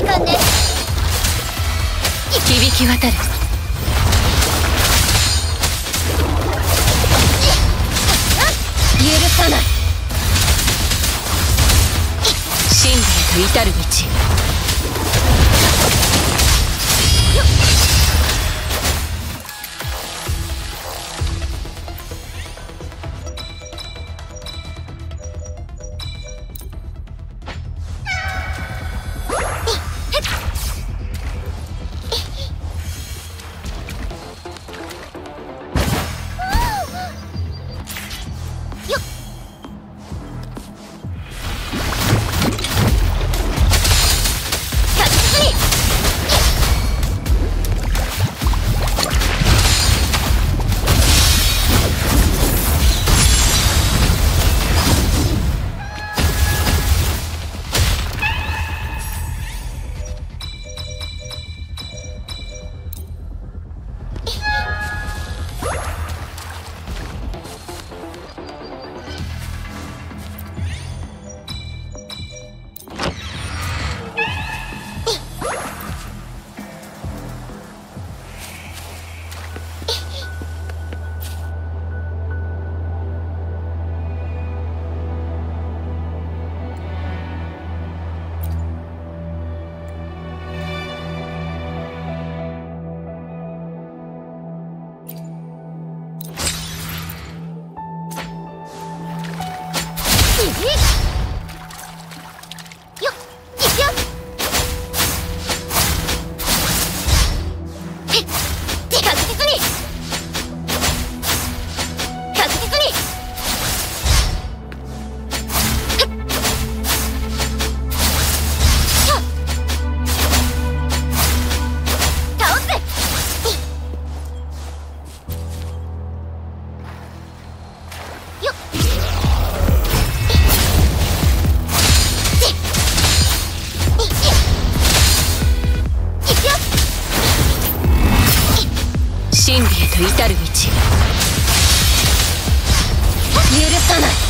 時間ね。響き渡る。許さない。真理へと至る道。よ至る道許さない。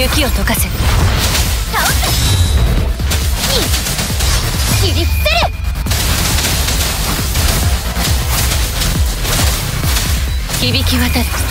雪を溶かせ。倒切り捨てる。響き渡る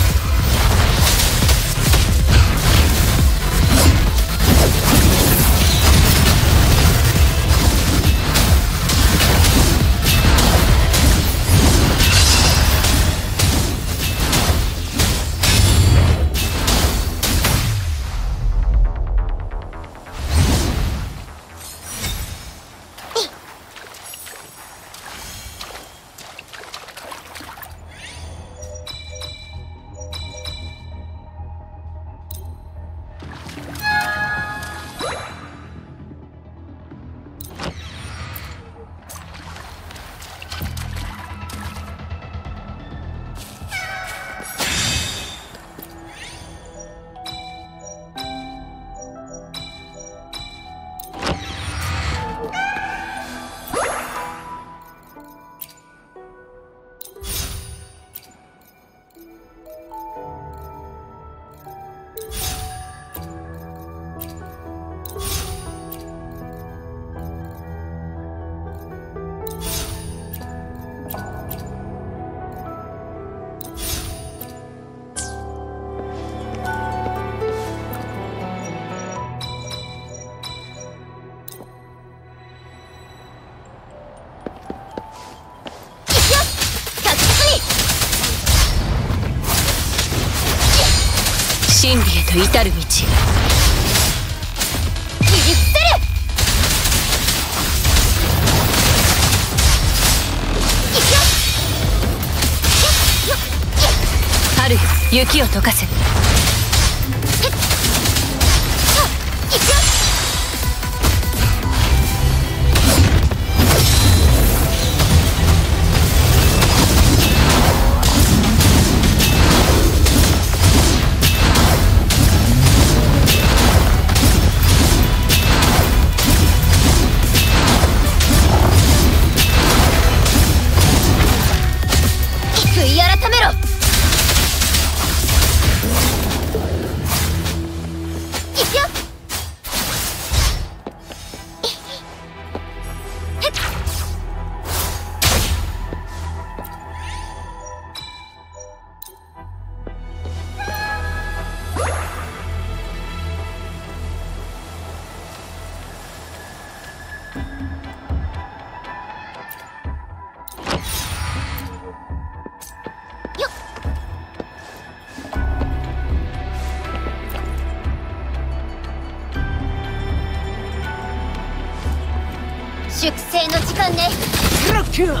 至る道。切り捨てる。春よ雪を溶かせ間ね。ロックよ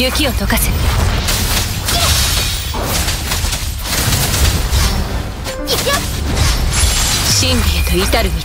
雪を溶かせ。真理へと至る道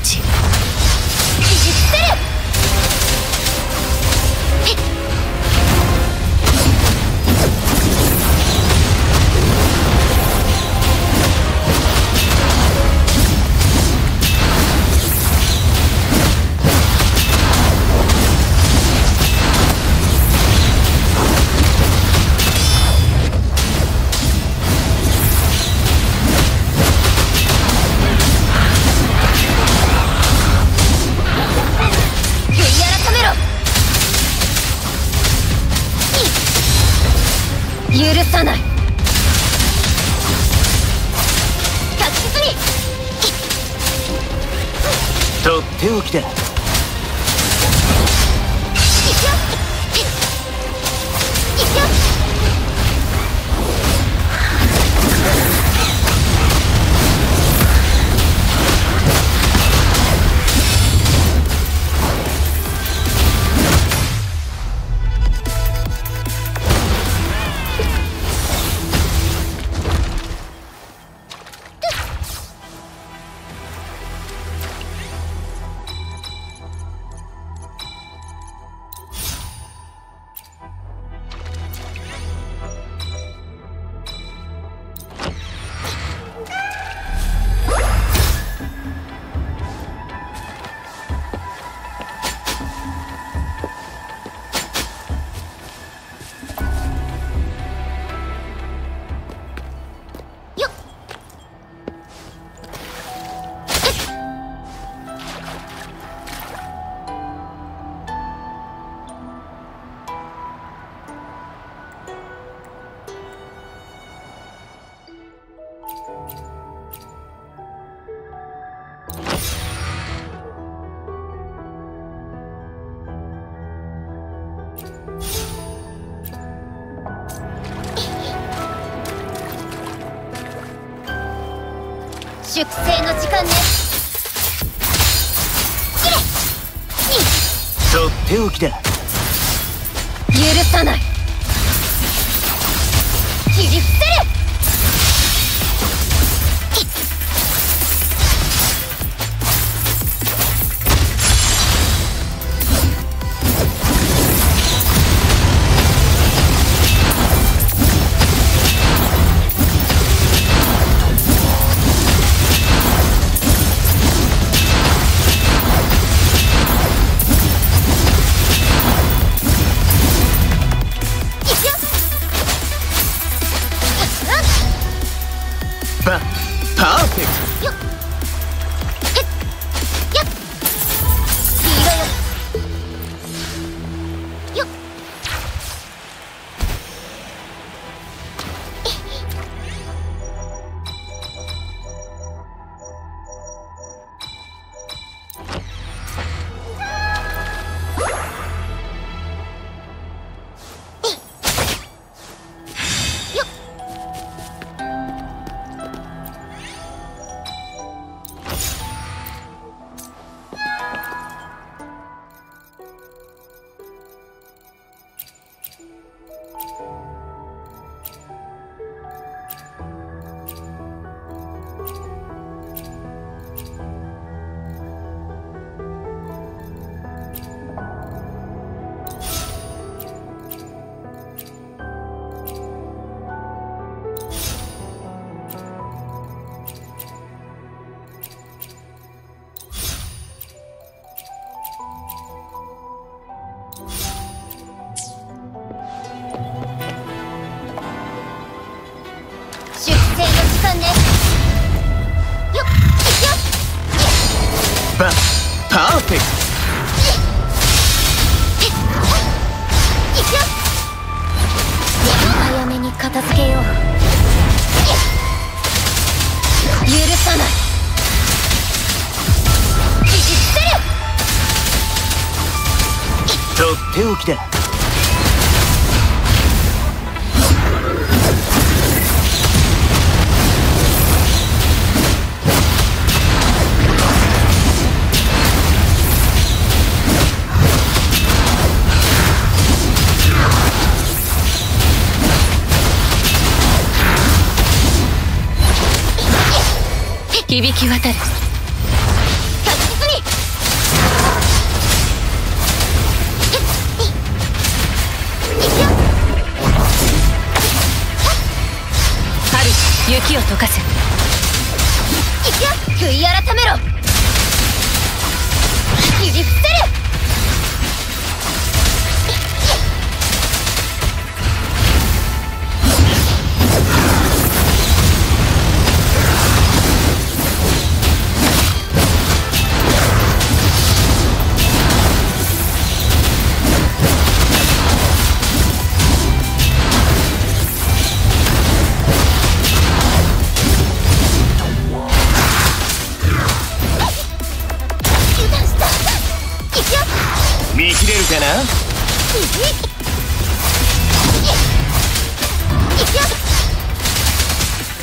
を着て粛清の時間ねとっておきだ許さないパパーフェクト早めに片付けよう許さない切り捨てるとっておきだき渡る。確実に雪を溶かすパ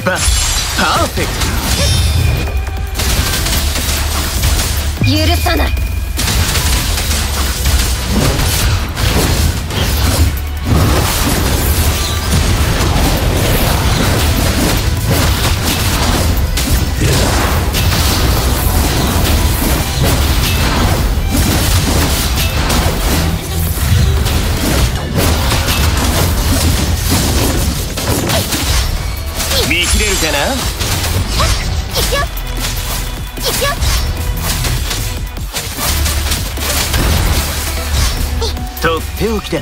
パーフェクト許さない。見切れるかないくよ。いくよ。とっておきだ